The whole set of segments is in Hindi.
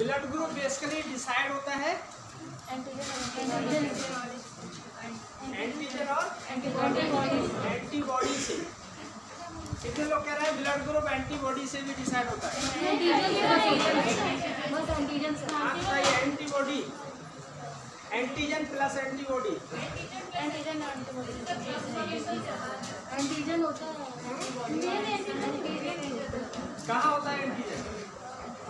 ब्लड ग्रुप बेसिकली डिसाइड होता है। एंटीजन और एंटीबॉडी से कितने लोग कह रहे हैं ब्लड ग्रुप एंटीबॉडी से भी डिसाइड होता है। Antibody antigen plus antibody antigen antigen होता है। कहाँ होता है एंटीजन आरबीसी में आरबीसी में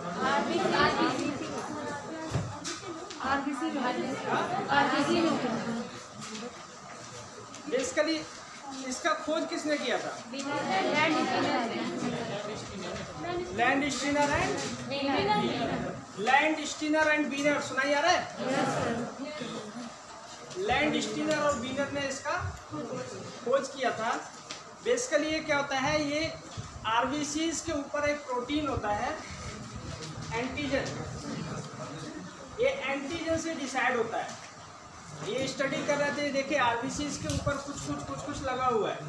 होता है बेसिकली इसका खोज किसने किया था? Landsteiner and Landsteiner and Wiener सुना जा रहा है? लैंड स्टीनर और बीनर ने इसका खोज किया था। बेसिकली ये क्या होता है? ये आरबीसी के ऊपर एक प्रोटीन होता है। एंटीजन ये एंटीजन से डिसाइड होता है। ये स्टडी कर रहे थे, देखिए आरबीसी के ऊपर कुछ कुछ कुछ कुछ लगा हुआ है।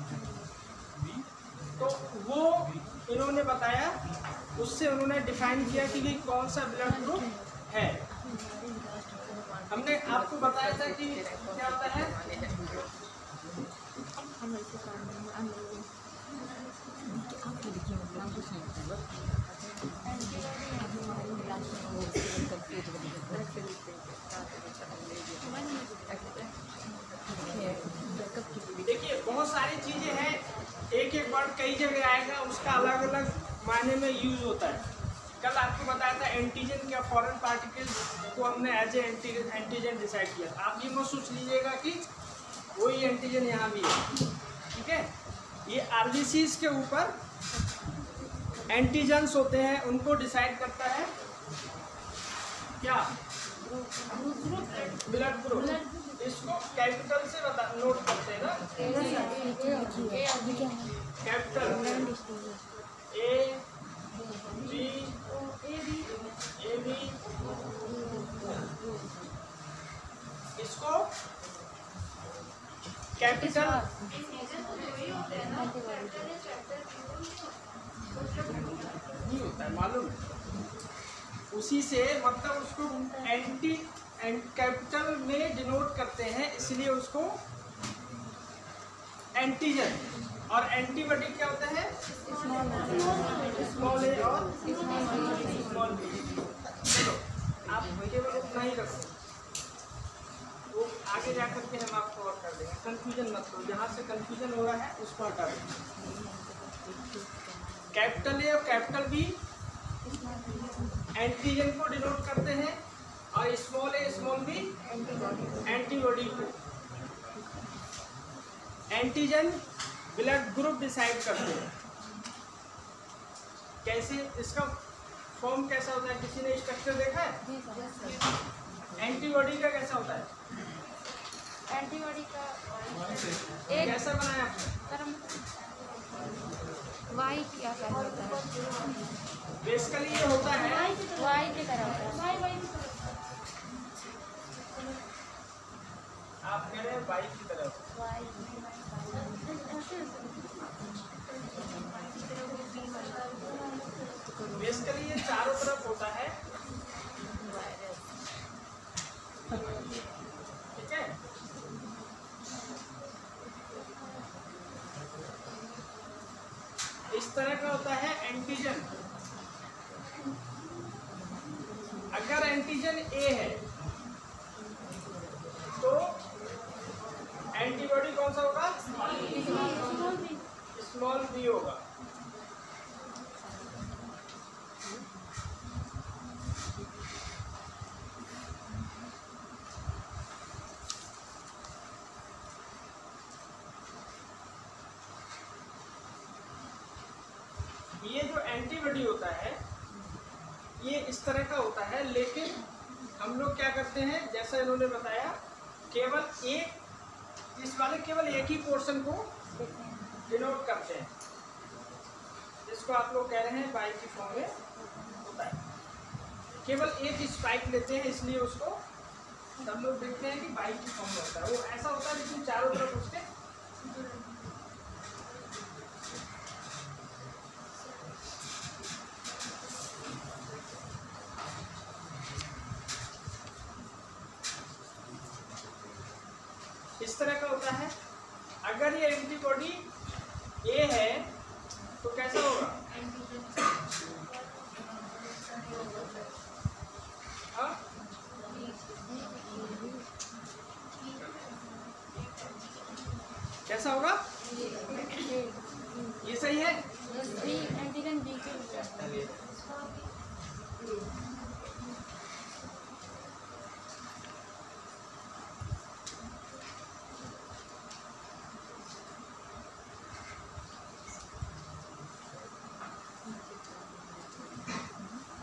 तो वो इन्होंने बताया, उससे उन्होंने डिफाइन किया कि ये कौन सा ब्लड ग्रुप है। हमने आपको बताया था कि क्या होता है? मायने में यूज़ होता है कल आपको बताया था एंटीजन क्या फॉरेन पार्टिकल्स को हमने एज ए एंटीजन डिसाइड किया आप ये मत सोच लीजिएगा कि वही एंटीजन यहाँ भी है ठीक है ये आरबीसीज के ऊपर एंटीजन्स होते हैं उनको डिसाइड करता है क्या ब्लड ग्रुप इसको कैपिटल से बता नोट करते हैं ना capital A B A B इसको कैपिटल नहीं होता है मालूम? उसी से मतलब उसको एंटी एंड कैपिटल में डिनोट करते हैं, इसलिए उसको एंटीजन और एंटीबॉडी क्या होता है? स्मॉल स्मॉल आप उतना ही रखो। वो आगे जा करके हम आपको और कर देंगे। कंफ्यूजन मत करो। जहाँ से कंफ्यूजन हो रहा है उसको हटा दें कैपिटल ए और कैपिटल बी एंटीजन को डिनोट करते हैं और small A small B antibody को। एंटीजन ब्लड ग्रुप डिसाइड करते हैं। कैसे इसका फॉर्म कैसा होता है? किसी ने स्ट्रक्चर देखा है? एंटीबॉडी का कैसा होता है? एंटीबॉडी का कैसा बनाया आपने? वाई क्या कहता है? बेसिकली ये होता है वाई की तरह होता है। आप कह रहे हैं बाइक की तरफ़ बेसिकली ये चारों तरफ़ होता है ठीक है इस तरह का होता है एंटीजन अगर एंटीजन ए है तो एंटीबॉडी कौन सा होगा स्मॉल बी होगा ये जो एंटीबॉडी होता है। ये इस तरह का होता है, लेकिन हम लोग क्या करते हैं, जैसा इन्होंने बताया, केवल एक, इस वाले केवल एक ही पोर्शन को डिनोट करते हैं। जिसको आप लोग कह रहे हैं बाइक की फॉर्म में होता है। केवल एक स्पाइक लेते हैं, इसलिए उसको सब लोग देखते हैं कि बाइक की फॉर्म में होता है। वो ऐसा होता है लेकिन चारों तरफ़ उसके इस तरह का होता है अगर ये एंटीबॉडी ए है तो कैसा होगा हाँ? कैसा होगा ये सही है बी एंटीजन बी के ऊपर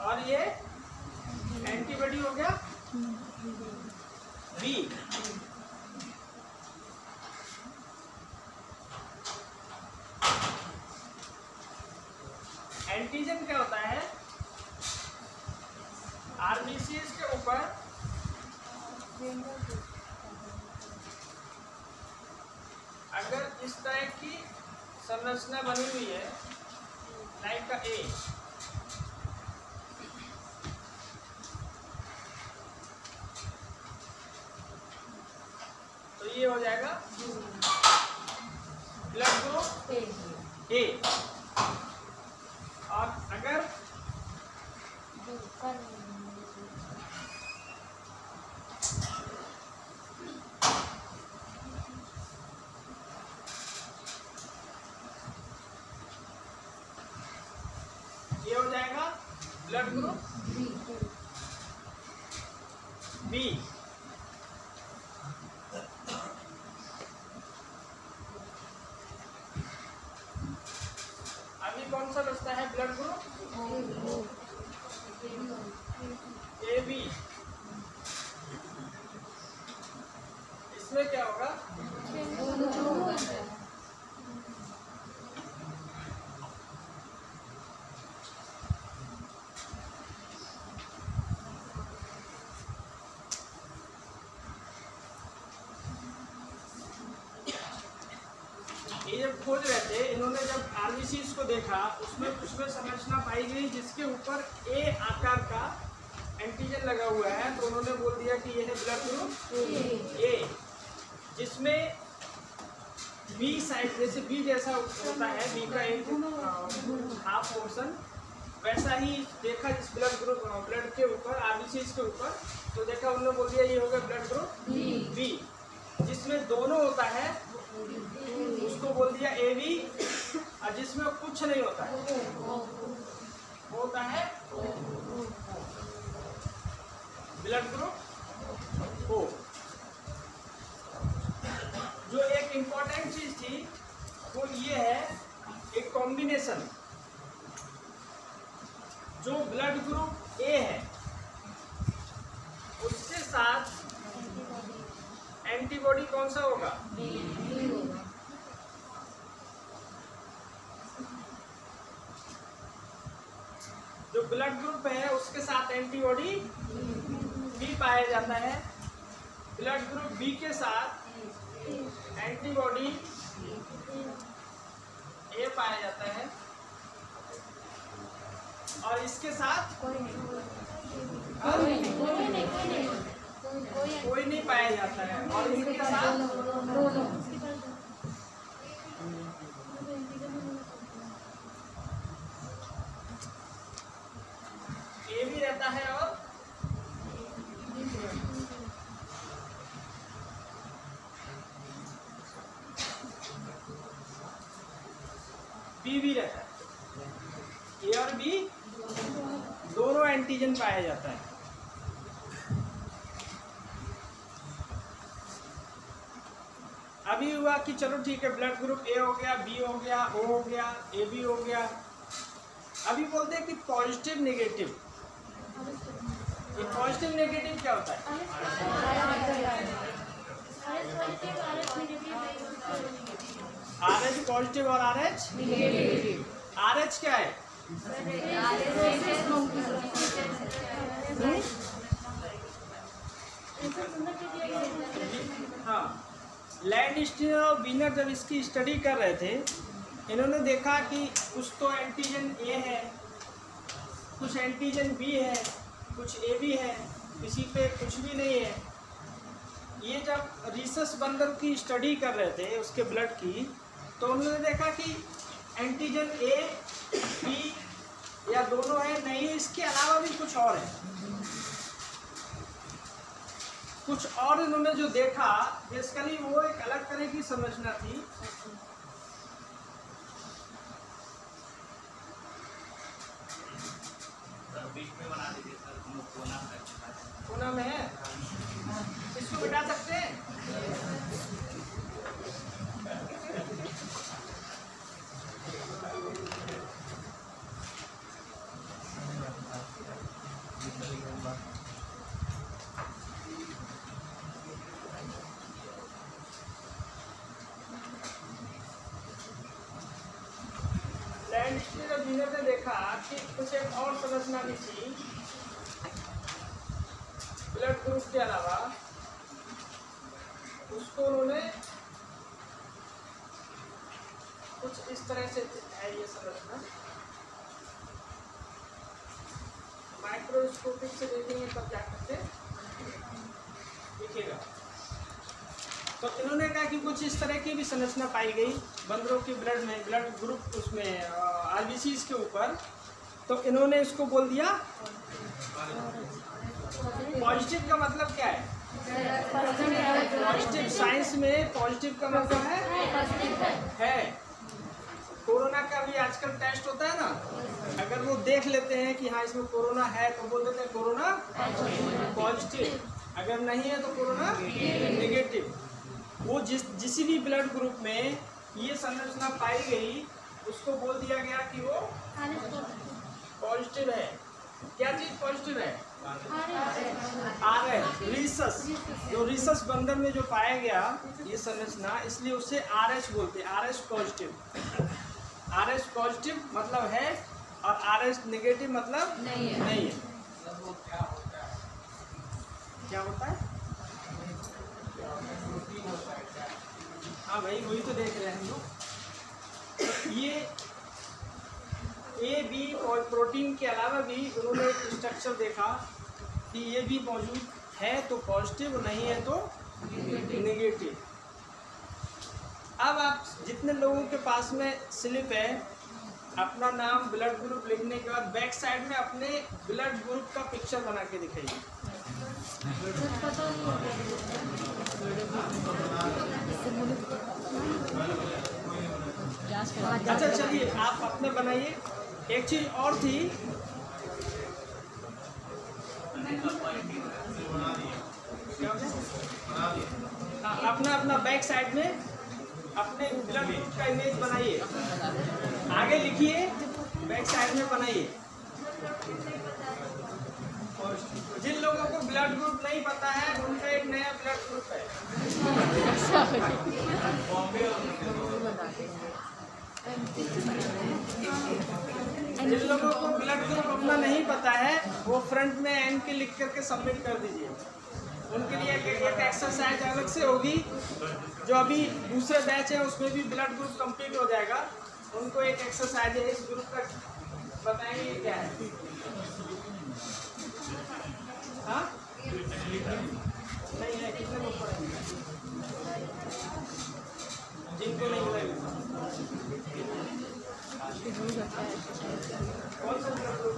और ये एंटीबॉडी हो गया बी एंटीजन क्या होता है आरबीसीएस के ऊपर अगर इस तरह की संरचना बनी हुई है लाइक का ए तो ये हो जाएगा ब्लड ग्रुप ए ए और अगर बी कर ये हो जाएगा ब्लड ग्रुप बी बी अभी सा बचता है ब्लड ग्रुप ए बी इसमें क्या होगा ये जब खोज रहे थे इन्होंने जब आरबीसीज को देखा उसमें उसमें संरचना पाई गई जिसके ऊपर ए आकार का एंटीजन लगा हुआ है तो उन्होंने बोल दिया कि यह है ब्लड ग्रुप ए जिसमें बी साइड जैसे बी जैसा होता है बी का एक हाफ़ पोर्शन वैसा ही देखा जिस ब्लड ग्रुप ब्लड के ऊपर आरबीसीज के ऊपर तो देखा उन्होंने बोल दिया ये हो गया ब्लड ग्रुप बी जिसमें दोनों होता है उसको बोल दिया ए बी और जिसमें कुछ नहीं होता है। होता है ब्लड ग्रुप ओ जो एक इम्पोर्टेंट चीज़ थी वो ये है एक कॉम्बिनेशन जो ब्लड ग्रुप ए है उसके साथ एंटीबॉडी कौन सा होगा? जो ब्लड ग्रुप है उसके साथ एंटीबॉडी बी पाया जाता है। ब्लड ग्रुप बी के साथ एंटीबॉडी ए पाया जाता है। और इसके साथ कोई नहीं कोई नहीं कोई नहीं। कोई नहीं पाया जाता है। और इसके साथ ए भी रहता है और बी भी रहता है ए और बी दोनों एंटीजन पाया जाता है अभी हुआ कि, चलो ठीक है ब्लड ग्रुप ए हो गया बी हो गया ओ हो गया ए बी हो गया। अभी बोलते हैं कि पॉजिटिव नेगेटिव ये पॉजिटिव नेगेटिव क्या होता है? आर एच पॉजिटिव और आर एच आर एच क्या है? हाँ। लैंड बीनर जब इसकी स्टडी कर रहे थे, इन्होंने देखा कि कुछ तो एंटीजन ए है, कुछ एंटीजन बी है, कुछ ए बी है, किसी पे कुछ भी नहीं है। ये जब रिसर्च बंदर की स्टडी कर रहे थे, उसके ब्लड की तो उन्होंने देखा कि एंटीजन ए बी या दोनों है, नहीं, इसके अलावा भी कुछ और है। कुछ और इन्होंने जो देखा बेसिकली वो एक अलग तरह की संरचना थी। कोना में है? इसको बिठा सकते हैं लैंड स्टील और जीनर ने देखा कि कुछ एक और संरचना भी थी ब्लड ग्रुप के अलावा उसको उन्होंने कुछ इस तरह से है ये संरचना माइक्रोस्कोपिक से देखेंगे तब क्या करते दिखेगा तो इन्होंने कहा कि कुछ इस तरह की भी संरचना पाई गई, बंदरों के ब्लड में, ब्लड ग्रुप उसमें आरबीसी के ऊपर। तो इन्होंने इसको बोल दिया पॉजिटिव का मतलब क्या है? पॉजिटिव साइंस में पॉजिटिव का मतलब है? है। कोरोना का भी आजकल टेस्ट होता है ना? अगर वो देख लेते हैं कि हाँ इसमें कोरोना है तो बोल देते हैं कोरोना पॉजिटिव। अगर नहीं है तो कोरोना नेगेटिव। वो जिस जिस भी ब्लड ग्रुप में ये संरचना पाई गई उसको बोल दिया गया कि वो पॉजिटिव है। क्या चीज़ पॉजिटिव है? R rhesus. जो रिसस बंदर में जो पाया गया ये संरचना इसलिए उसे आर एच बोलते हैं R H positive. R H positive मतलब है और आर एच नेगेटिव मतलब नहीं है। नहीं है। क्या होता है? हाँ भाई वही तो देख रहे हैं हम लोग। ये ए बी और प्रोटीन के अलावा भी उन्होंने एक स्ट्रक्चर देखा कि ये भी मौजूद है तो पॉजिटिव नहीं है तो नेगेटिव अब आप जितने लोगों के पास में स्लिप है, अपना नाम ब्लड ग्रुप लिखने के बाद बैक साइड में अपने ब्लड ग्रुप का पिक्चर बना के दिखाइए. अच्छा चलिए आप अपने बनाइए. एक चीज़ और थी। अपना अपना बैक साइड में अपने का इमेज बनाइए। आगे लिखिए बैक साइड में बनाइए। जिन लोगों को ब्लड ग्रुप नहीं पता है उनका एक नया ब्लड ग्रुप है। जिन लोगों को ब्लड ग्रुप अपना नहीं पता है वो फ्रंट में एन के लिख करके सबमिट कर दीजिए। उनके लिए एक, एक एक्सरसाइज अलग से होगी जो अभी दूसरे बैच है उसमें भी ब्लड ग्रुप कंप्लीट हो जाएगा। उनको एक एक्सरसाइज है इस ग्रुप का बताएँगे क्या है? हाँ? नहीं है। कितने जिनको नहीं सा हो जाता है आपका?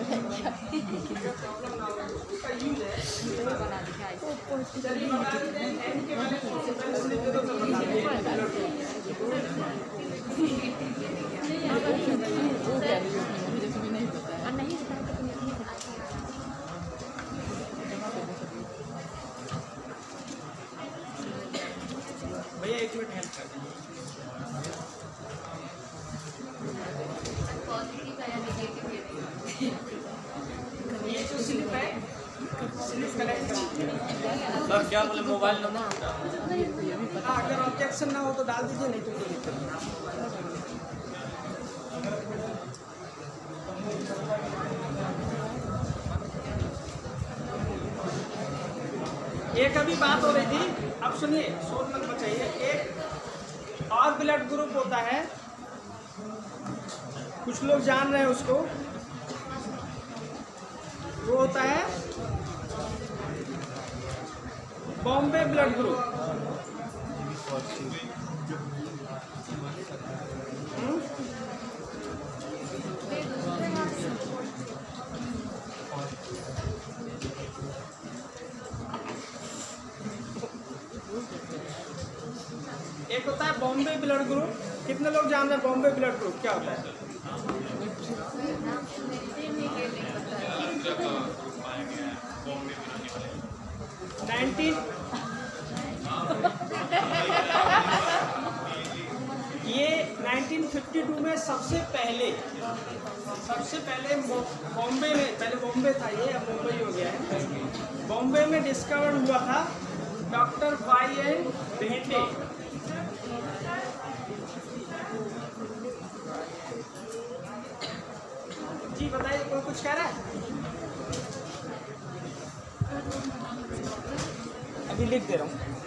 अगर प्रॉब्लम ना उसका यूज़ है चलिए बता देते हैं एन के बारे में सिंपल स्लिप दे दो तो बता देंगे नहीं बताया तो तुम्हें नहीं बताया भैया एक मिनट हेल्प कर दीजिए ये जो स्लिप है स्लिप कलेक्ट करा सर क्या बोले मोबाइल नंबर हाँ अगर ऑब्जेक्शन ना हो तो डाल दीजिए नहीं तो कोई दिक्कत नहीं एक अभी बात हो रही थी, अब सुनिए, शोर मत बचाइए एक और ब्लड ग्रुप होता है। कुछ लोग जान रहे हैं उसको। वो होता है Bombay blood group Bombay blood group क्या होता है? ये 1952 में सबसे पहले सबसे पहले बॉम्बे में, पहले बॉम्बे था ये, अब मुंबई हो गया है। बॉम्बे में डिस्कवर हुआ था डॉक्टर वाई एन भेंडे जी बताइए कोई कुछ कह रहा है? अभी लिख दे रहा हूँ।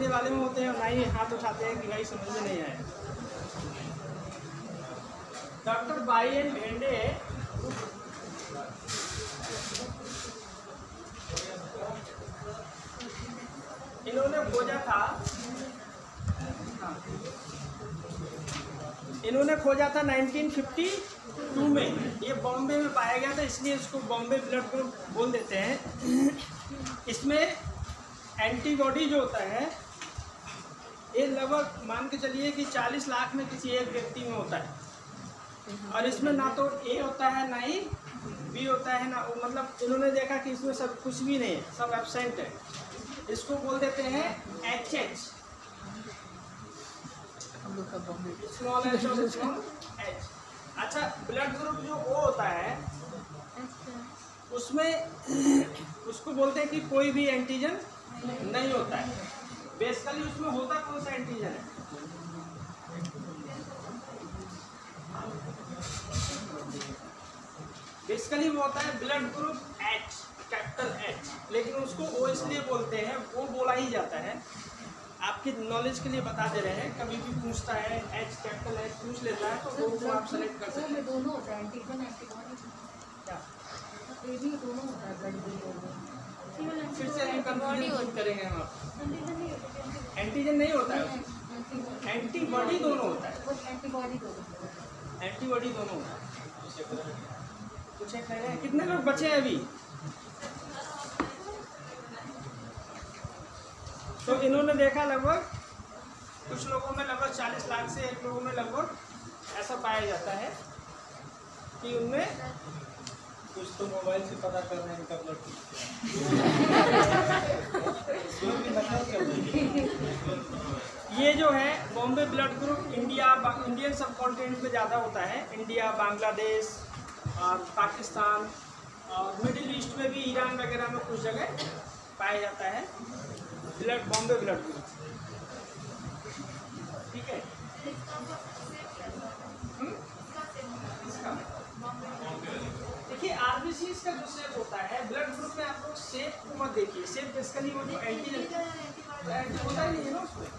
समझने वाले में होते हैं ना ही हाथ उठाते हैं कि भाई समझ में नहीं आए डॉक्टर बाई एन भेंडे, इन्होंने खोजा था। इन्होंने खोजा था 1952 में। ये बॉम्बे में पाया गया था, इसलिए इसको बॉम्बे ब्लड ग्रुप बोल देते हैं। इसमें एंटीबॉडी जो होता है ये लगभग मान के चलिए कि 40 लाख में किसी एक व्यक्ति में होता है। और इसमें ना तो ए होता है, ना ही बी होता है, ना मतलब इन्होंने देखा कि इसमें सब कुछ भी नहीं है, सब एबसेंट है। इसको बोल देते हैं H H small H H अच्छा ब्लड ग्रुप जो ओ होता है, उसमें, उसको बोलते हैं कि कोई भी एंटीजन नहीं होता है। बेसिकली उसमें होता कौन सा एंटीजन है? बेसिकली वो होता है blood group H capital H लेकिन उसको ओ इसलिए बोलते हैं वो बोला ही जाता है। आपकी नॉलेज के लिए बता दे रहे हैं कभी भी पूछता है एच कैपिटल एच पूछ लेता है तो वो को आप सेलेक्ट कर सकते हैं। दोनों होता है एंटीजन एंटीबॉडी क्या? दोनों होता है फिर से हम करेंगे हम आपको एंटीजन नहीं होता है एंटीबॉडी दोनों होता है। एंटीबॉडी दोनों एंटीबॉडी दोनों होता है। कुछ एक कह रहे हैं कितने लोग बचे हैं अभी? तो इन्होंने देखा लगभग कुछ लोगों में लगभग 40 लाख से एक लोगों में लगभग ऐसा पाया जाता है कि उनमें कुछ तो मोबाइल से पता कर रहे हैं। इनका ब्लड ये जो है, Bombay blood group India Indian subcontinent में ज़्यादा होता है। इंडिया, बांग्लादेश और पाकिस्तान और मिडिल ईस्ट में भी, ईरान वगैरह में कुछ जगह पाया जाता है। Blood, Bombay blood group. ठीक है हम्म? इसका? देखिए आरबीसी का जो शेप होता है ब्लड ग्रुप में आप लोग शेप को मत देखिए। शेप बेसिकली वो जो एंटी होता ही नहीं है ना उसमें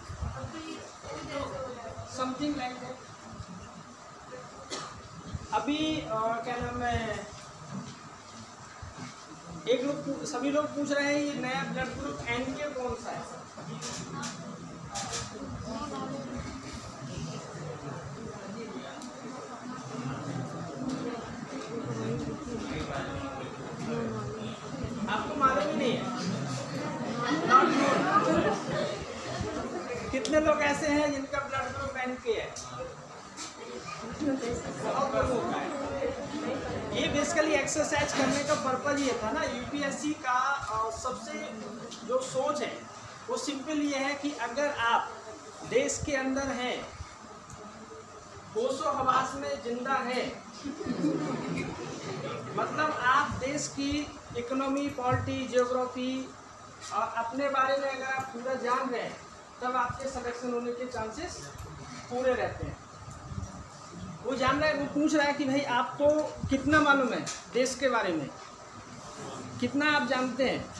समथिंग लाइक अभी क्या नाम है, एक लोग सभी लोग पूछ रहे हैं ये नया ब्लड ग्रुप एन के कौन सा है? एक्सरसाइज करने का पर्पज ये था ना यूपीएससी का सबसे जो सोच है, वो सिंपल ये है कि अगर आप देश के अंदर हैं होशो हवास में ज़िंदा है मतलब आप देश की इकोनॉमी पॉलिटी जियोग्राफी और अपने बारे में अगर आप पूरा जान रहे हैं, तब आपके सिलेक्शन होने के चांसेस पूरे रहते हैं। वो जान रहा है, वो पूछ रहा है कि भाई आपको कितना मालूम है देश के बारे में? कितना आप जानते हैं?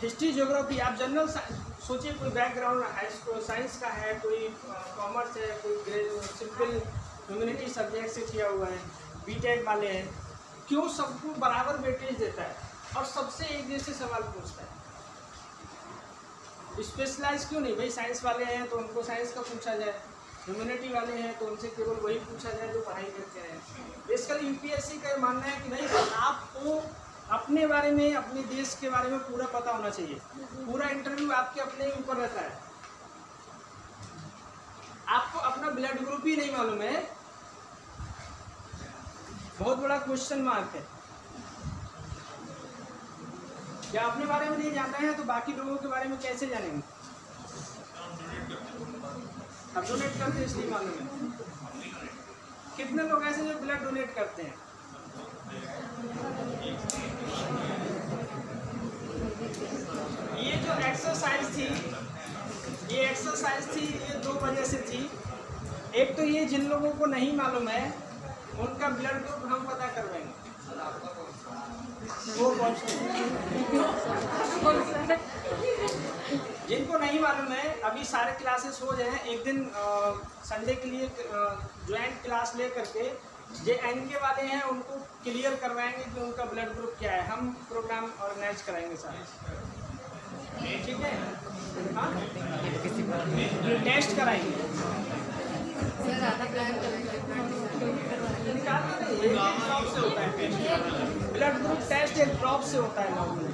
हिस्ट्री ज्योग्राफी आप जनरल सोचिए, कोई बैकग्राउंड स्कूल साइंस का है, कोई कॉमर्स है, कोई सिंपल ह्यूमनिटी सब्जेक्ट से किया हुआ है बीटेक वाले हैं, क्यों सबको बराबर वेटेज देता है? और सबसे एक जैसे सवाल पूछता है। स्पेशलाइज क्यों नहीं? भाई साइंस वाले हैं तो उनको साइंस का पूछा जाए। ह्यूमनिटी वाले हैं तो उनसे केवल वही पूछा जाए जो पढ़ाई आए हैं। बेसिकली यूपीएससी का मानना है कि भाई, आपको अपने बारे में, अपने देश के बारे में पूरा पता होना चाहिए। पूरा इंटरव्यू आपके अपने ही ऊपर रहता है। आपको अपना ब्लड ग्रुप ही नहीं मालूम है। बहुत बड़ा क्वेश्चन मार्क है। या अपने बारे में नहीं जानते हैं तो बाकी लोगों के बारे में कैसे जानेंगे? अब डोनेट करते हैं, इसलिए मालूम है। कितने लोग ऐसे जो ब्लड डोनेट करते हैं? ये जो एक्सरसाइज थी, ये एक्सरसाइज थी, ये दो वजह से थी। एक तो ये जिन लोगों को नहीं मालूम है, उनका ब्लड ग्रुप हम पता करवाएँगे। वो पहुँचते जिनको नहीं मालूम है, अभी सारे क्लासेस हो जाए एक दिन संडे के लिए ज्वाइंट क्लास ले करके जो एन के वाले हैं, उनको क्लियर करवाएँगे कि उनका ब्लड ग्रुप क्या है। हम प्रोग्राम ऑर्गेनाइज कराएँगे सारे। ठीक है? हाँ? टेस्ट कराएँगे। ब्लड ग्रुप टेस्ट एक ड्रॉप से होता है नॉर्मली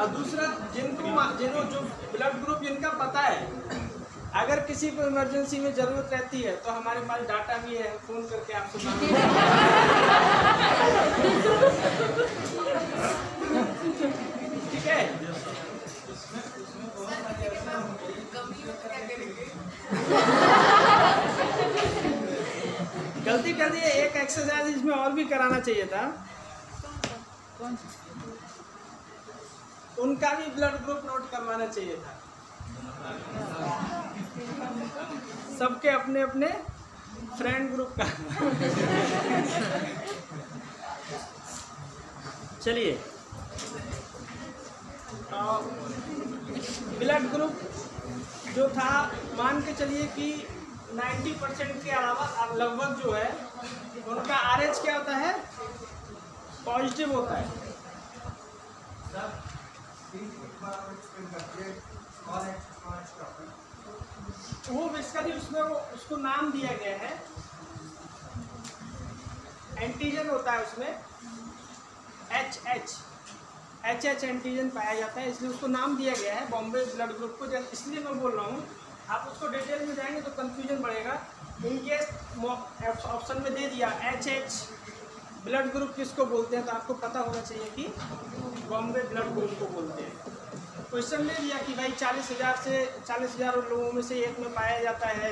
और दूसरा जिनको जिनको जो ब्लड ग्रुप जिनका पता है, अगर किसी को इमरजेंसी में ज़रूरत रहती है तो हमारे पास डाटा भी है फ़ोन करके आपसे ठीक है? गलती कर दी एक एक्सरसाइज इसमें और भी कराना चाहिए था। उनका भी ब्लड ग्रुप नोट करवाना चाहिए था। सबके अपने अपने फ्रेंड ग्रुप का। चलिए। ब्लड ग्रुप जो था, मान के चलिए कि 90 परसेंट के अलावा लगभग जो है, उनका आरएच क्या होता है? पॉजिटिव होता है। वो बेसिकली उसमें वो, उसको नाम दिया गया है। एंटीजन होता है उसमें। H H H H antigen पाया जाता है, इसलिए उसको नाम दिया गया है बॉम्बे ब्लड ग्रुप को। इसलिए मैं बोल रहा हूँ, आप उसको डिटेल में जाएँगे तो कंफ्यूजन बढ़ेगा। इनकेस ऑप्शन में दे दिया एच एच ब्लड ग्रुप किसको बोलते हैं तो आपको पता होना चाहिए कि बॉम्बे ब्लड ग्रुप को बोलते हैं। क्वेश्चन ले लिया कि भाई चालीस हज़ार से चालीस हज़ार लोगों में से एक में पाया जाता है।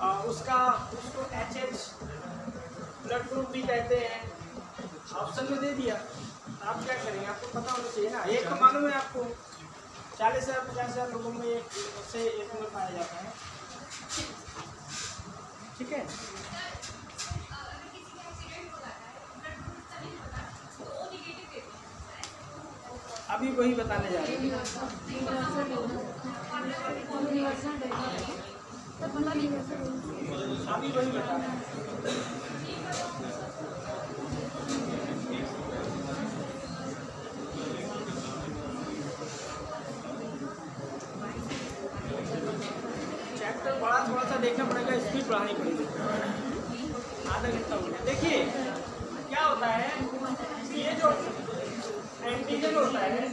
आ, उसका उसको एच एच ब्लड ग्रुप भी कहते हैं। ऑप्शन में दे दिया। आप क्या करेंगे? आपको पता होना चाहिए ना। एक तो मालूम है आपको? चालीस हज़ार पचास हज़ार लोगों में एक से एक में पाया जाता है। ठीक है? अभी वही बताने जा रहे हैं। अभी वही बता रहे हैं चैप्टर बड़ा थोड़ा सा देखना पड़ेगा स्पीड बढ़ानी पड़ेगी आधा घंटा हो गया देखिए क्या होता है ये जो एंटीजन होता है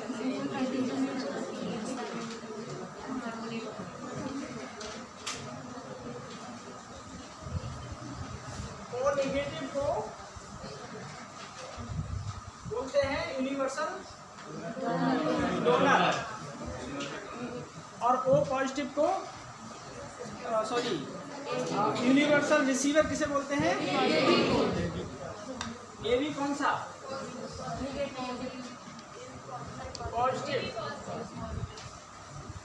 ओ नेगेटिव को बोलते हैं यूनिवर्सल डोनर और ओ पॉजिटिव को सॉरी यूनिवर्सल रिसीवर किसे बोलते हैं ये भी कौन सा पॉजिटिव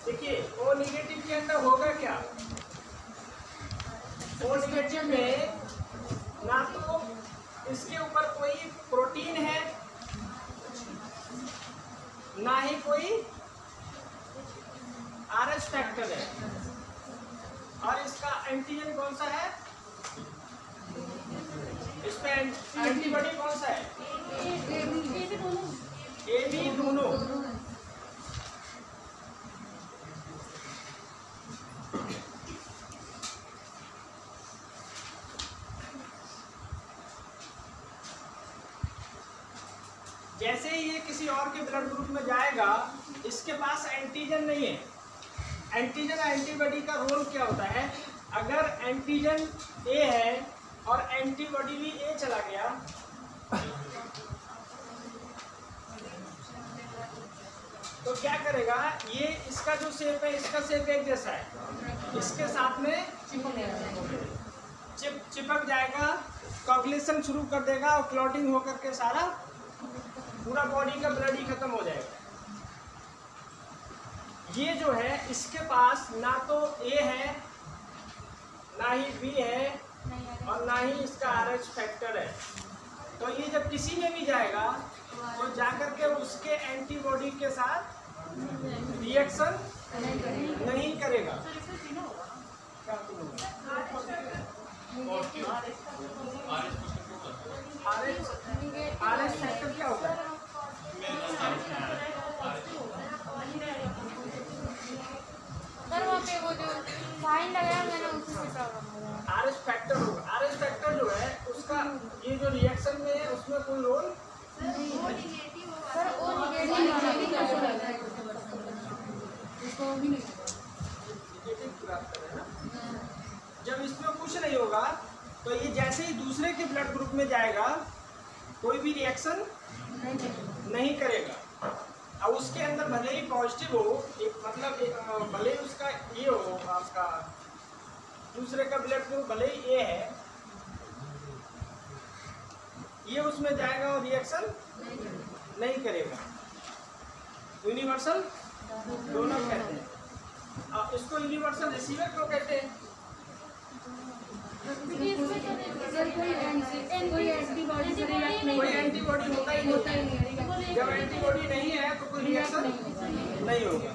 देखिए ओ निगेटिव के अंदर होगा क्या ओ निगेटिव में ना तो इसके ऊपर कोई प्रोटीन है ना ही कोई फैक्टर है। और इसका एंटीजन कौन सा है? इस पे एंटीबॉडी कौन सा है? ए बी दोनों। जैसे ही ये किसी और के ब्लड ग्रुप में जाएगा, इसके पास एंटीजन नहीं है। एंटीजन एंटीबॉडी का रोल क्या होता है? अगर एंटीजन ए है और एंटीबॉडी भी ए चला गया तो क्या करेगा? ये इसका जो शेप है, इसका शेप एक जैसा है। इसके साथ में चिपक चिप, चिपक जाएगा कॉगुलेशन शुरू कर देगा और क्लॉटिंग होकर के सारा पूरा बॉडी का ब्लड ही खत्म हो जाएगा। ये जो है इसके पास ना तो ए है ना ही बी है और ना ही इसका आर एच फैक्टर है। तो ये जब किसी में भी जाएगा तो जाकर के उसके एंटीबॉडी के साथ रिएक्शन नहीं करेगा। आर एच फैक्टर क्या होता है सर वहाँ पे वो जो साइन लगाया मैंने उसी से प्रॉब्लम हुआ आर एस फैक्टर होगा आर एस फैक्टर जो है उसका ये जो रिएक्शन में है उसमें कोई रोल जब इसमें कुछ नहीं होगा तो ये जैसे ही दूसरे के ब्लड ग्रुप में जाएगा कोई भी रिएक्शन नहीं करेगा। अब उसके अंदर भले ही पॉजिटिव हो एक मतलब भले ही उसका ये हो आपका दूसरे का ब्लड ग्रुप भले ही ए है। ये उसमें जाएगा और रिएक्शन नहीं करेगा। यूनिवर्सल दोनों कहते हैं। अब इसको यूनिवर्सल रिसीवर क्यों कहते हैं? कोई एंटीबॉडी होता। ही नहीं। ही नहीं। है जब एंटीबॉडी नहीं है तो कोई रिएक्शन नहीं होगा।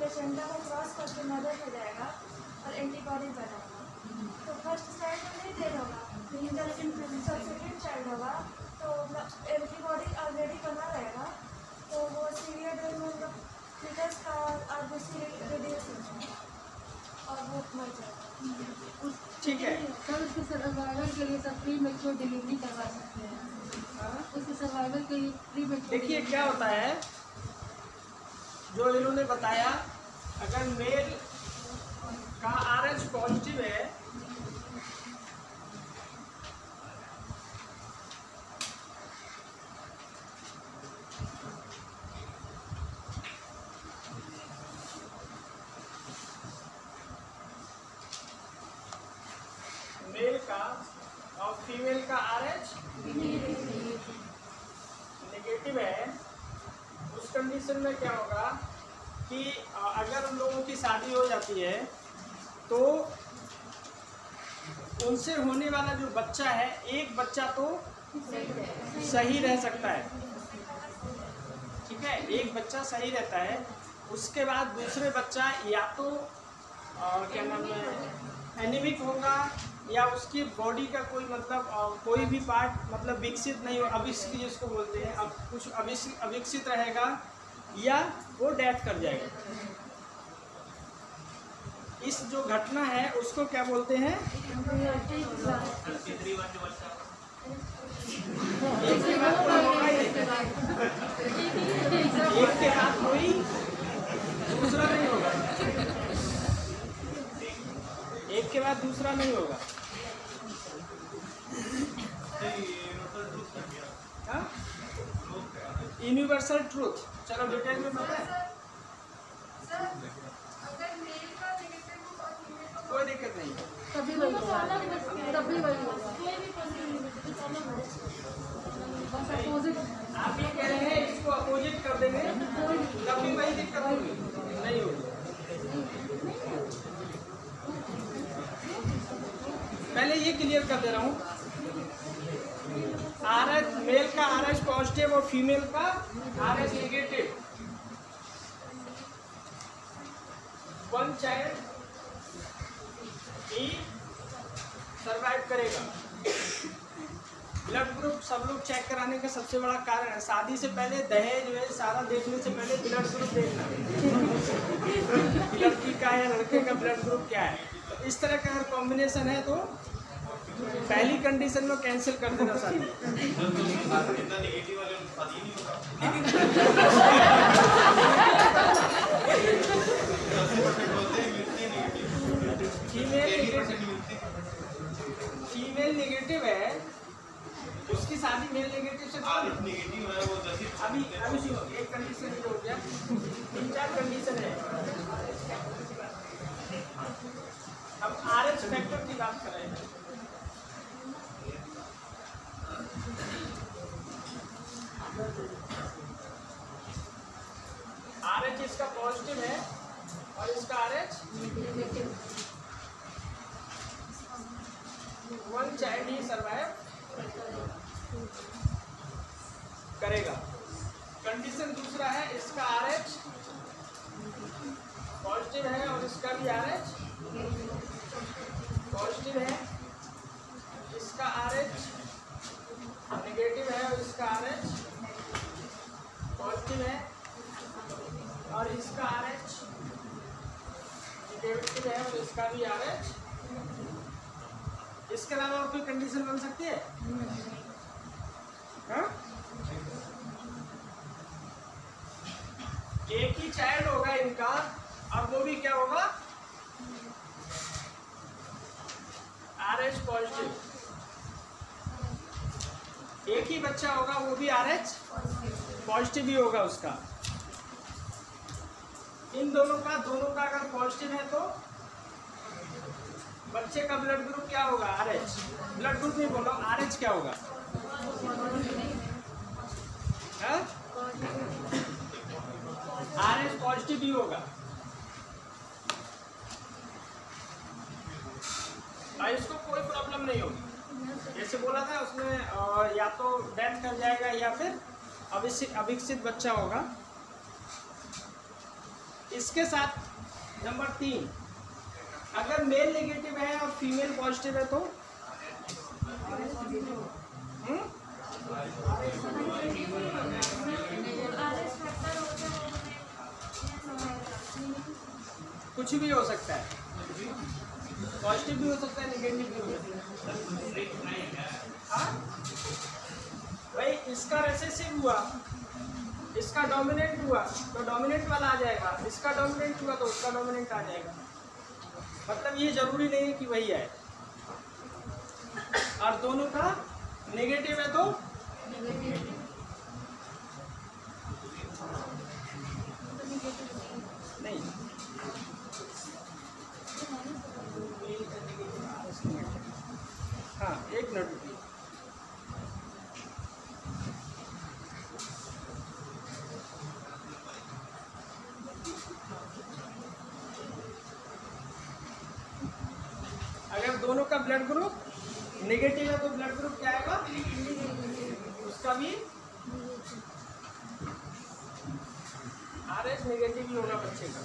प्लेसेंटा को क्रॉस करके मदद हो जाएगा और एंटीबॉडी बनाएगा। तो फ़र्स्ट साइड में नहीं देर होगा लेकिन जब सब्सिक्वेंट चाइल्ड होगा तो एंटीबॉडी ऑलरेडी बना रहेगा तो वो सीरियड में मतलब फिटस का आरबीसी रिड्यूस हो जाएगा और वो मर जाएगा। ठीक है। सर उसके सर्वाइवल के लिए सब प्री मेच्योर डिलीवरी करवा सकते हैं। उसके सर्वाइवल के लिए प्री देखिए क्या होता है जो इन्होंने बताया अगर मेल का आर एच पॉजिटिव है का और फीमेल का आर एच नेगेटिव है उस कंडीशन में क्या होगा कि अ, अगर उन लोगों की शादी हो जाती है तो उनसे होने वाला जो बच्चा है एक बच्चा तो सही रह सकता है। ठीक है? एक बच्चा सही रहता है। उसके बाद दूसरे बच्चा या तो अ, क्या नाम है एनिमिक होगा या उसकी बॉडी का कोई मतलब अ, कोई भी पार्ट मतलब विकसित नहीं हो अविकसित जिसको बोलते हैं अब कुछ अविकसित रहेगा या वो डेथ कर जाएगा। इस जो घटना है, उसको क्या बोलते हैं? एक के ही बाद कोई, दूसरा नहीं होगा। एक के बाद दूसरा नहीं होगा। यूनिवर्सल ट्रूथ चलो डिटेल में बताए। कोई दिक्कत नहीं। तभी वही होगा। तभी वही होगा। आप ये कह रहे हैं इसको अपोजिट कर देंगे? तब भी वही दिक्कत होगी? नहीं होगी। पहले ये क्लियर कर दे रहा हूँ। आर एच मेल का आर एच पॉजिटिव और फीमेल का R H negative one child ही सरवाइव करेगा। ब्लड ग्रुप सब लोग चेक कराने का सबसे बड़ा कारण है। शादी से पहले दहेज वहेज सारा देखने से पहले ब्लड ग्रुप देखना। लड़की का है, लड़के का ब्लड ग्रुप क्या है? तो इस तरह का अगर कॉम्बिनेशन है तो पहली कंडीशन में कैंसिल कर देना शादी। फीमेल नेगेटिव है उसकी शादी मेल नेगेटिव से नेगेटिव है वो अभी अभी सुनो एक कंडीशन ये हो गया तीन चार कंडीशन है। अब आर एच फैक्टर की बात कर रहे हैं। आर एच इसका पॉजिटिव है और इसका आर एच वन चाइल्ड ही सर्वाइव करेगा। कंडीशन दूसरा है, इसका आर एच पॉजिटिव है और इसका भी आर एच पॉजिटिव है। इसका आर एच नेगेटिव है और इसका आर एच पॉजिटिव है। और इसका आर एच निगेटिव है और इसका भी आर एच इसके अलावा और कोई कंडीशन बन सकती है? हाँ? एक ही चाइल्ड होगा इनका और वो भी क्या होगा? आर एच पॉजिटिव एक ही बच्चा होगा, वो भी आर एच पॉजिटिव ही होगा उसका। इन दोनों का दोनों का अगर पॉजिटिव है तो? बच्चे का ब्लड ग्रुप क्या होगा? आर एच ब्लड ग्रुप नहीं बोलो आर एच क्या होगा? आर एच पॉजिटिव ही होगा। इसको कोई प्रॉब्लम नहीं होगी। जैसे बोला था, उसमें या तो डेथ कर जाएगा या फिर अविकसित अविकसित बच्चा होगा। इसके साथ नंबर तीन। अगर मेल नेगेटिव है और फीमेल पॉजिटिव है तो? हम्म? कुछ भी हो सकता है। पॉजिटिव भी हो सकता है नेगेटिव भी हो सकता है। हाँ? भाई, इसका रेसेसिव हुआ। इसका डोमिनेंट हुआ तो डोमिनेंट वाला आ जाएगा। इसका डोमिनेंट हुआ तो उसका डोमिनेंट आ जाएगा। मतलब ये ज़रूरी नहीं है कि वही आए। और दोनों का नेगेटिव है तो नहीं दोनों का ब्लड ग्रुप नेगेटिव है तो ब्लड ग्रुप क्या आएगा उसका भी आर एच नेगेटिव ही होगा बच्चे का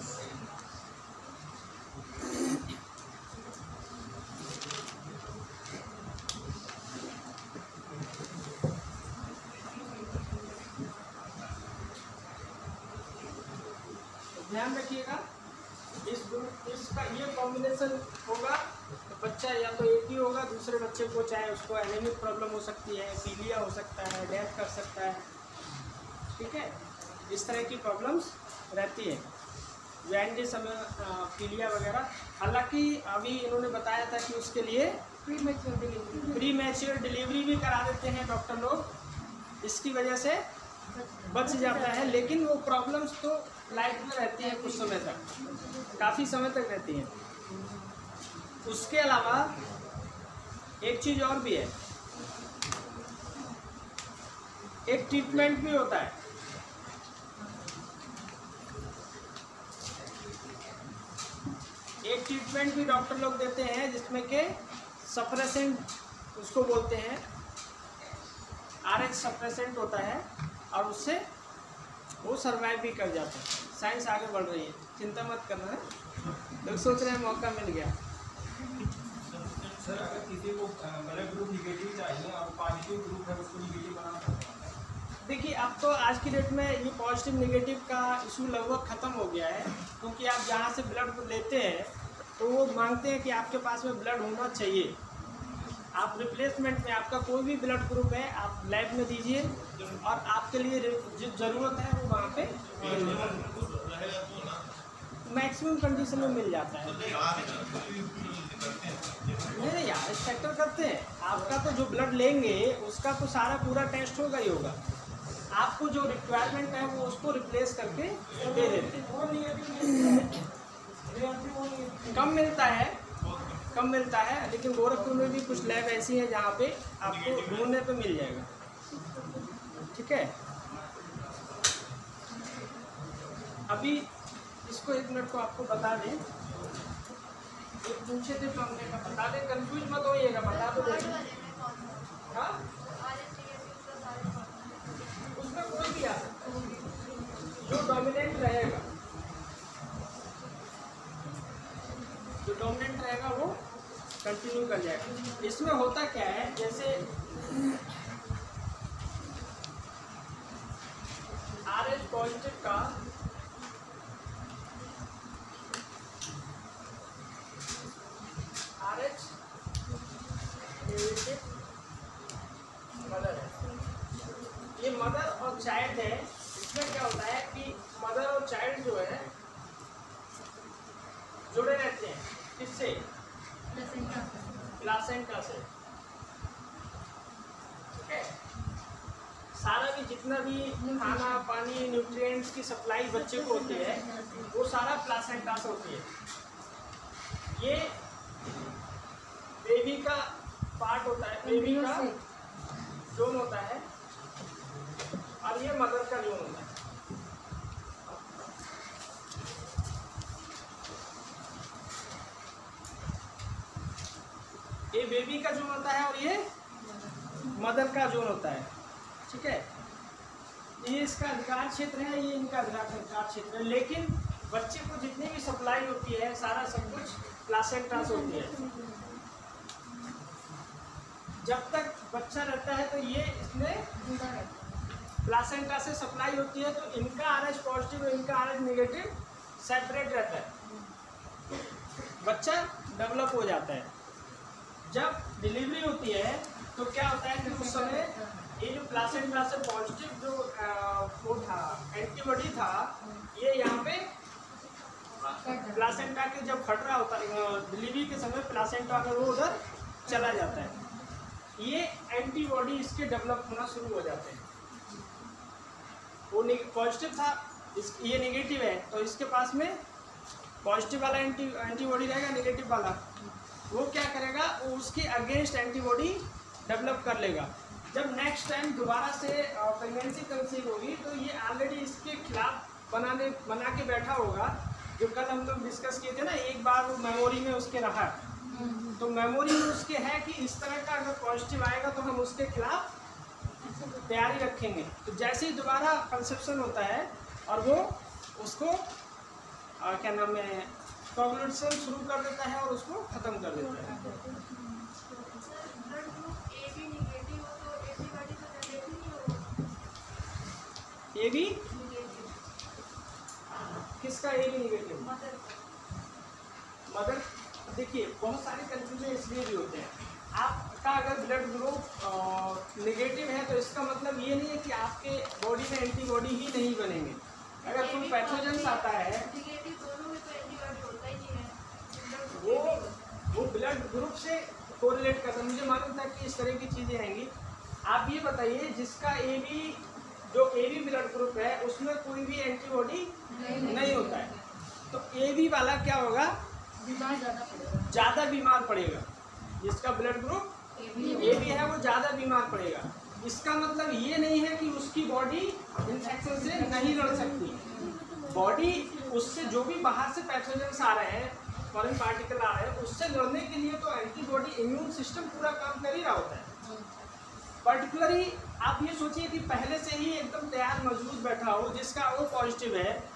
ध्यान रखिएगा इस ग्रुप इसका ये कॉम्बिनेशन होगा तो बच्चा या तो एक ही होगा दूसरे बच्चे को उसको एनेमिक प्रॉब्लम हो सकती है पीलिया हो सकता है डेथ कर सकता है। ठीक है? इस तरह की प्रॉब्लम्स रहती है। वैंडी समय पीलिया वगैरह हालाँकि अभी इन्होंने बताया था कि उसके लिए premature delivery premature delivery भी करा देते हैं डॉक्टर लोग। इसकी वजह से बच जाता है लेकिन वो प्रॉब्लम्स तो लाइफ में रहती है कुछ समय तक। काफ़ी समय तक रहती हैं। उसके अलावा एक चीज़ और भी है। एक ट्रीटमेंट भी होता है। एक ट्रीटमेंट भी डॉक्टर लोग देते हैं, जिसमें के सप्रेसेंट उसको बोलते हैं। आर एच सप्रेसेंट होता है और उससे वो सरवाइव भी कर जाते हैं। साइंस आगे बढ़ रही है। चिंता मत करना। है लोग सोच रहे हैं मौका मिल गया। सर अगर किसी को ब्लड ग्रुप निगेटिव चाहिए और पॉजिटिव ग्रुप है उसको निगेटिव बनाना पड़ता है। देखिए अब तो आज की डेट में ये पॉजिटिव नेगेटिव का इशू लगभग ख़त्म हो गया है क्योंकि आप जहाँ से ब्लड लेते हैं तो वो मांगते हैं कि आपके पास में ब्लड होना चाहिए। आप रिप्लेसमेंट में आपका कोई भी ब्लड ग्रुप है आप लैब में दीजिए और आपके लिए जो ज़रूरत है वो वहाँ पे मैक्सिमम कंडीशन में मिल जाता है। नहीं नहीं यार इंस्पेक्टर करते हैं, आपका तो जो ब्लड लेंगे, उसका तो सारा पूरा टेस्ट होगा ही होगा। आपको जो रिक्वायरमेंट है, वो उसको रिप्लेस करके दे देते हैं। कम मिलता है, कम मिलता है, लेकिन गोरखपुर में भी कुछ लैब ऐसी हैं जहाँ पे आपको ढूँढने पे मिल जाएगा। ठीक है? अभी इसको एक मिनट को आपको बता दें। एक पूछे थे तो हमने बता दें कंफ्यूज मत होइएगा, बता दो। हाँ? उसमें कोई भी आ जो डोमिनेंट रहेगा, जो डोमिनेंट रहेगा वो कंटिन्यू कर जाएगा। इसमें होता क्या है, जैसे आर एच पॉजिटिव का आर एच नेगेटिव मदर है ये मदर और चाइल्ड है। इसमें क्या होता है कि मदर और चाइल्ड जो है जुड़े रहते हैं। किससे? प्लासेंटा से। ठीक है? सारा भी जितना भी खाना पानी न्यूट्रिएंट्स की सप्लाई बच्चे को होती है वो सारा प्लासेंटा से होती है। ये बेबी का पार्ट होता है बेबी का जोन होता है। और ये मदर का जोन होता है। ये बेबी का जोन होता है और ये मदर का जोन होता है। ठीक है? ये इसका अधिकार क्षेत्र है ये इनका अधिकार क्षेत्र है। लेकिन बच्चे को जितनी भी सप्लाई होती है सारा सब कुछ प्लासेंटा से होती है। जब तक बच्चा रहता है तो ये इसमें प्लासेंटा से सप्लाई होती है तो इनका आर एच पॉजिटिव और इनका आर एच निगेटिव सेपरेट रहता है। बच्चा डेवलप हो जाता है। जब डिलीवरी होती है तो क्या होता है कि उस समय ये जो प्लासेंटा से पॉजिटिव जो वो था एंटीबॉडी था, ये यहाँ पे प्लासेंटा के जब फट रहा होता है डिलीवरी के समय प्लासेंटा में वो उधर चला जाता है। ये एंटीबॉडी इसके डेवलप होना शुरू हो जाते हैं। वो पॉजिटिव था, इस, ये नेगेटिव है तो इसके पास में पॉजिटिव वाला एंटी, एंटीबॉडी रहेगा, नेगेटिव वाला। वो क्या करेगा, वो उसके अगेंस्ट एंटीबॉडी डेवलप कर लेगा। जब नेक्स्ट टाइम दोबारा से प्रेगनेंसी कंसीव होगी तो ये ऑलरेडी इसके खिलाफ बनाने, बना के बैठा होगा, जो कल हम लोग डिस्कस किए थे ना, एक बार वो मेमोरी में उसके रहा। तो मेमोरी में उसके है कि इस तरह का अगर पॉजिटिव आएगा तो हम उसके खिलाफ तैयारी रखेंगे। तो जैसे ही दोबारा कंसेप्शन होता है और वो उसको आ, क्या नाम है कॉग्निशन शुरू कर देता है और उसको ख़त्म कर देता है। ए बी किसका ए बी निगेटिव मदर मगर देखिए बहुत सारे कंफ्यूजन इसलिए भी होते हैं। आपका अगर ब्लड ग्रुप नेगेटिव है तो इसका मतलब ये नहीं है कि आपके बॉडी में एंटीबॉडी ही नहीं बनेंगे। अगर कोई पैथोजन आता है निगेटिव दोनों में तो ही है। वो वो ब्लड ग्रुप से कोरिलेट करता है। मुझे मालूम था कि इस तरह की चीज़ें आएँगी। आप ये बताइए जिसका ए बी जो ए बी ब्लड ग्रुप है उसमें कोई भी एंटीबॉडी नहीं होता है। तो ए बी वाला क्या होगा? बीमार ज़्यादा पड़ेगा। ज़्यादा बीमार पड़ेगा। जिसका ब्लड ग्रुप ए भी है वो ज़्यादा बीमार पड़ेगा। इसका मतलब ये नहीं है कि उसकी बॉडी इन्फेक्शन से नहीं लड़ सकती। बॉडी उससे जो भी बाहर से पैथोजेंस आ रहे हैं फॉरेन पार्टिकल आ रहे हैं उससे लड़ने के लिए तो एंटीबॉडी इम्यून सिस्टम पूरा काम कर ही रहा होता है। पर्टिकुलरली आप ये सोचिए कि पहले से ही एकदम तैयार मज़बूत बैठा हो जिसका ओ पॉजिटिव है वो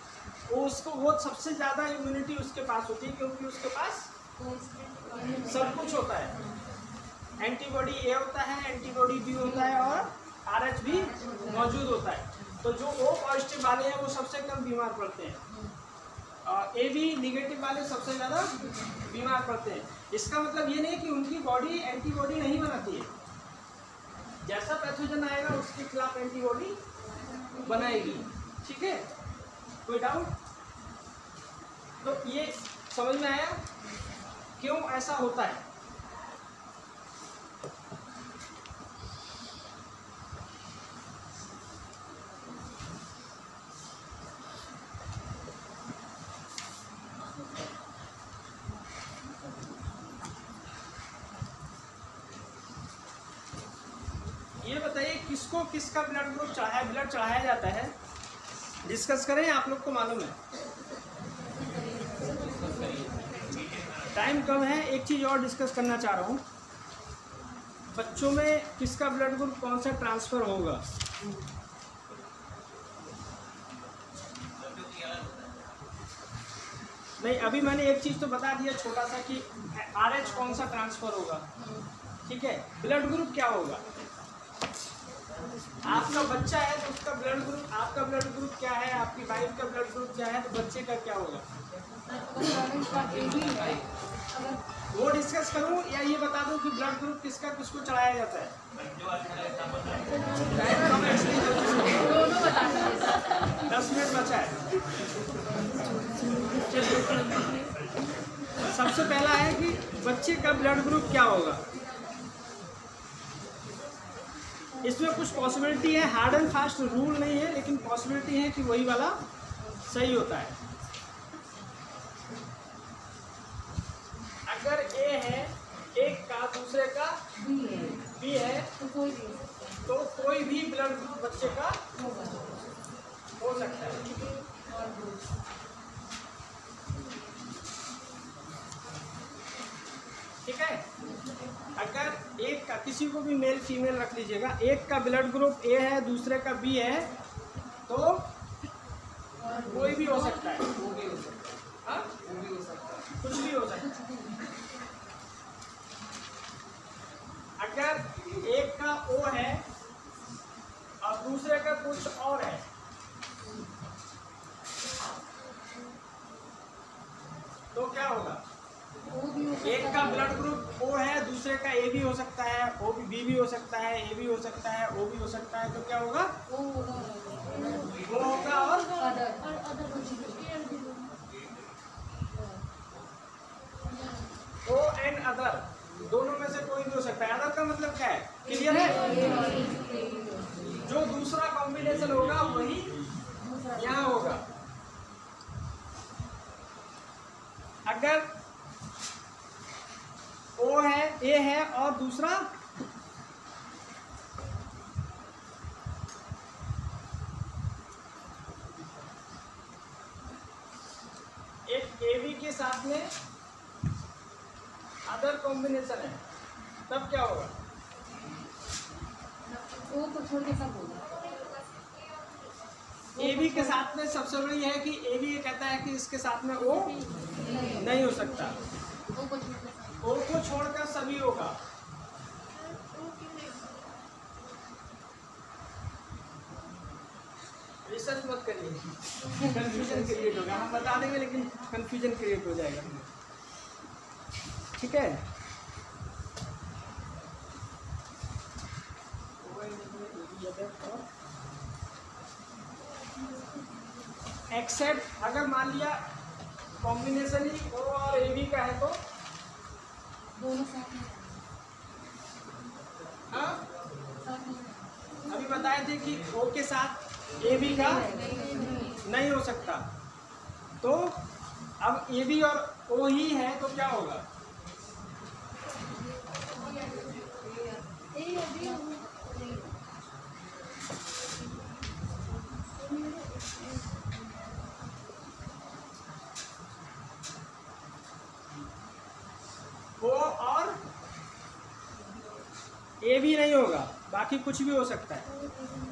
उसको वो सबसे ज़्यादा इम्यूनिटी उसके पास होती है, क्योंकि उसके पास सब कुछ होता है। एंटीबॉडी ए होता है एंटीबॉडी बी होता है और आर एच भी मौजूद होता है। तो जो ओ पॉजिटिव वाले हैं, वो सबसे कम बीमार पड़ते हैं। और ए बी निगेटिव वाले सबसे ज़्यादा बीमार पड़ते हैं। इसका मतलब ये नहीं कि उनकी बॉडी एंटीबॉडी नहीं बनाती है। जैसा पैथोजन आएगा, उसके खिलाफ एंटीबॉडी बनाएगी। ठीक है? कोई डाउट तो ये समझ में आया? क्यों ऐसा होता है? ये बताइए, किसको किसका ब्लड ग्रुप चढ़ाया ब्लड चढ़ाया जाता है? डिस्कस करें, आप लोग को मालूम है। टाइम कम है, एक चीज़ और डिस्कस करना चाह रहा हूँ। बच्चों में किसका ब्लड ग्रुप कौन सा ट्रांसफ़र होगा? नहीं, अभी मैंने एक चीज़ तो बता दिया छोटा सा कि आर एच कौन सा ट्रांसफ़र होगा। ठीक है, ब्लड ग्रुप क्या होगा? आपका बच्चा है तो उसका ब्लड ग्रुप आपका ब्लड ग्रुप क्या है? आपकी वाइफ का ब्लड ग्रुप क्या है? तो बच्चे का क्या होगा? वो डिस्कस करूँ या ये बता दूँ कि ब्लड ग्रुप किसका, किसको चढ़ाया जाता है? दस मिनट बचा है। सबसे पहला है कि बच्चे का ब्लड ग्रुप क्या होगा? इसमें कुछ पॉसिबिलिटी है. हार्ड एंड फास्ट रूल नहीं है, लेकिन पॉसिबिलिटी है कि वही वाला सही होता है अगर ए है एक का दूसरे का बी है बी है तो कोई भी हो सकता है। तो कोई भी ब्लड ग्रुप बच्चे का होगा हो सकता है और दो ठीक है अगर एक का किसी को भी मेल फीमेल रख लीजिएगा एक का ब्लड ग्रुप ए है, दूसरे का बी है तो कोई भी हो सकता है? कुछ भी हो सकता है अगर एक का ओ है और दूसरे का कुछ और है तो क्या होगा वो भी हो एक सकता का है ब्लड ग्रुप ओ है दूसरे का ए भी हो सकता है ओ भी बी भी हो सकता है ए भी हो सकता है ओ भी हो सकता है तो क्या होगा वो होगा वो होगा और अदर ओ एंड अदर दोनों में से कोई भी हो सकता है अदर का मतलब क्या है क्लियर है जो दूसरा कॉम्बिनेशन होगा वही यहाँ होगा अगर ओ है ए है और दूसरा एक ए बी के साथ में अदर कॉम्बिनेशन है। तब क्या होगा? ओ को छोड़ के सब होगा ए बी के साथ में सबसे बड़ी है कि ए बी ये कहता है कि इसके साथ में ओ नहीं। हो सकता। ओ को छोड़कर सभी होगा। कंफ्यूजन क्रिएट होगा हम बता देंगे लेकिन कंफ्यूजन क्रिएट हो जाएगा। ठीक है? एक्सेप्ट अगर मान लिया कॉम्बिनेशन ही ओ और ए बी का है तो? दोनों साथ में हाँ? अभी बताए थे कि ओ के साथ ए बी का? हो सकता। तो अब ए बी और ओ ही है तो क्या होगा? ओ और ए भी नहीं होगा, बाकी कुछ भी हो सकता है।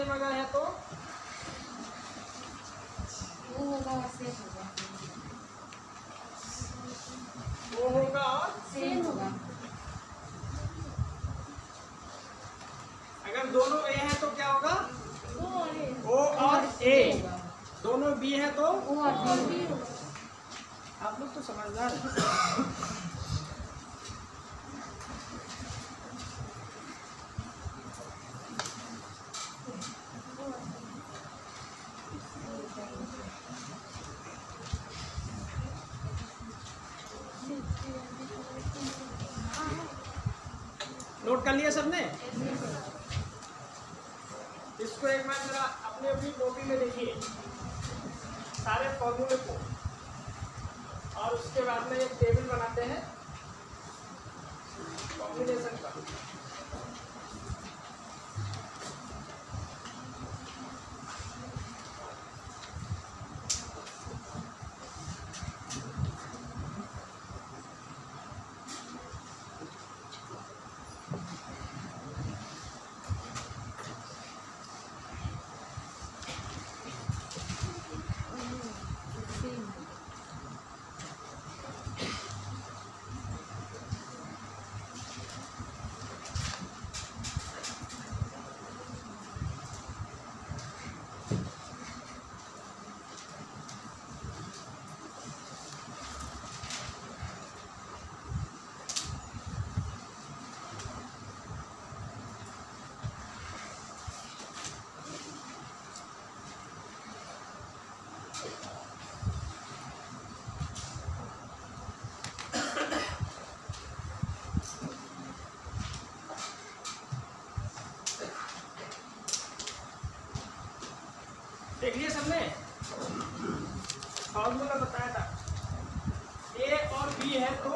सेम अगर है तो? वो होगा और सेम होगा। वो होगा और? सेम होगा। अगर दोनों ए है तो क्या होगा? ओ और ए ओ और ए दोनों बी है तो? ओ और बी आप लोग तो समझदार हैं। देख लिया सबने? फॉर्मूला बताया था। ए और बी है तो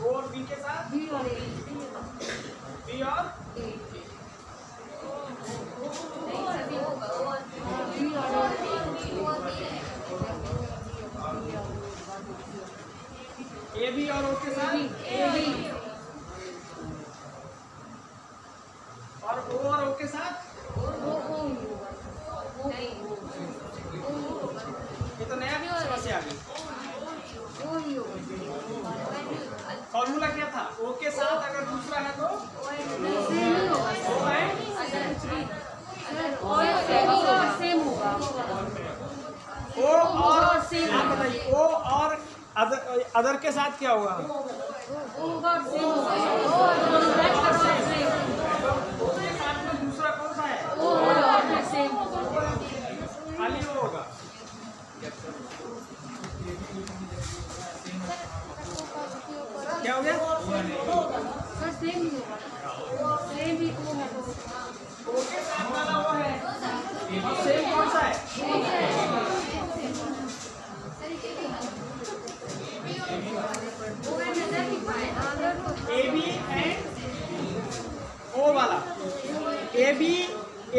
ओ और बी के साथ। बी और? ए बी और ए ए बी और ओ के साथ? ए बी अदर के साथ क्या हुआ? होगा। क्या हो गया?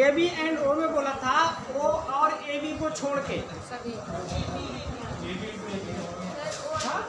ए बी एंड ओ में बोला था ओ और ए बी को छोड़ के। हाँ।